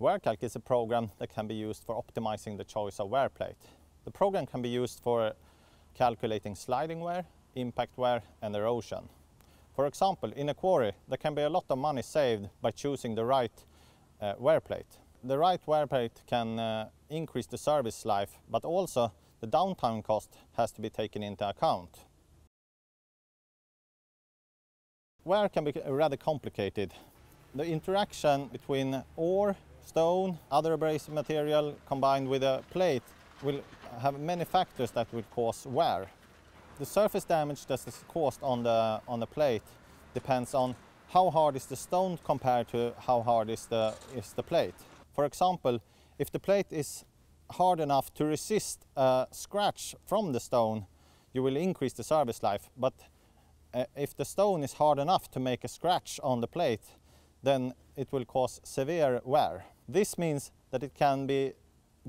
WearCalc is a program that can be used for optimizing the choice of wear plate. The program can be used for calculating sliding wear, impact wear and erosion. For example, in a quarry there can be a lot of money saved by choosing the right uh, wear plate. The right wear plate can uh, increase the service life but also the downtime cost has to be taken into account. Wear can be rather complicated. The interaction between ore, stone, other abrasive material combined with a plate will have many factors that will cause wear. The surface damage that is caused on the, on the plate depends on how hard is the stone compared to how hard is the, is the plate. For example, if the plate is hard enough to resist a scratch from the stone, you will increase the service life. But uh, if the stone is hard enough to make a scratch on the plate, then it will cause severe wear. This means that it can be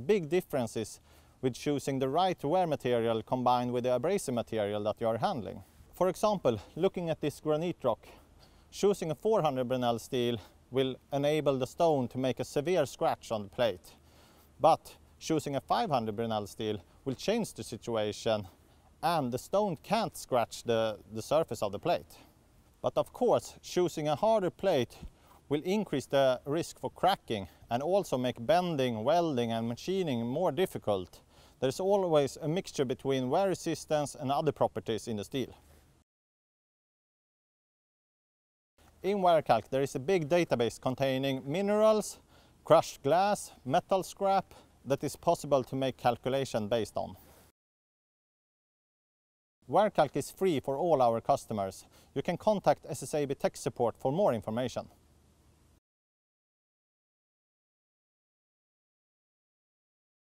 big differences with choosing the right wear material combined with the abrasive material that you are handling. For example, looking at this granite rock, choosing a 400 Brinell steel will enable the stone to make a severe scratch on the plate. But choosing a 500 Brinell steel will change the situation and the stone can't scratch the, the surface of the plate. But of course, choosing a harder plate will increase the risk for cracking and also make bending, welding and machining more difficult. There is always a mixture between wear resistance and other properties in the steel. In WearCalc there is a big database containing minerals, crushed glass, metal scrap that is possible to make calculation based on. WearCalc is free for all our customers. You can contact SSAB Tech Support for more information.